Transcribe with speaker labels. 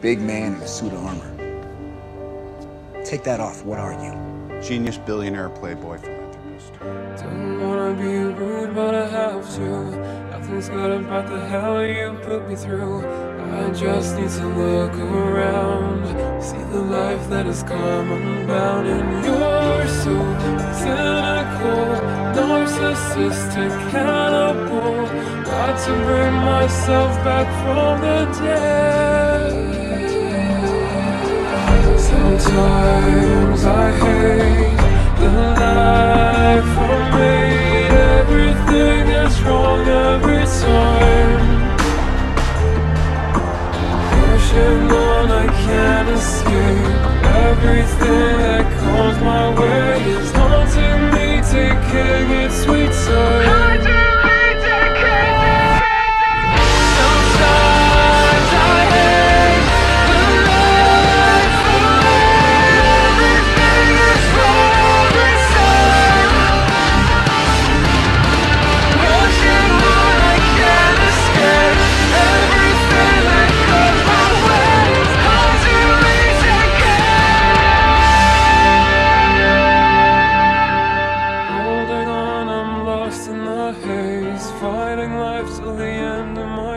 Speaker 1: Big man in a suit of armor. Take that off. What are you?
Speaker 2: Genius billionaire playboy philanthropist.
Speaker 3: Don't wanna be rude, but I have to. Nothing's good about the hell you put me through. I just need to look around, see the life that has come unbound, and you're so cynical, narcissistic, cannibal. Got to bring myself back from Sometimes I hate the life I made. Everything is wrong every time. Pushing on, I can't escape. Everything Fighting life till the end of my.